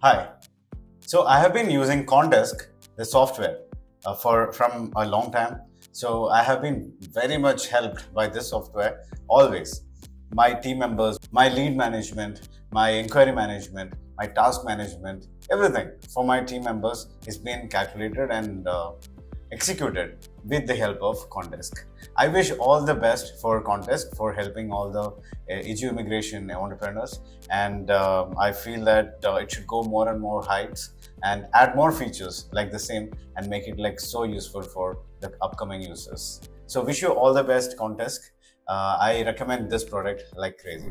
Hi. So I have been using Condesk, the software, uh, for from a long time. So I have been very much helped by this software always. My team members, my lead management, my inquiry management, my task management, everything for my team members is being calculated and uh, executed with the help of Condesk. I wish all the best for Condesk for helping all the uh, EGU immigration entrepreneurs, and uh, I feel that uh, it should go more and more heights and add more features like the same and make it like so useful for the upcoming users. So wish you all the best, Condesk. Uh, I recommend this product like crazy.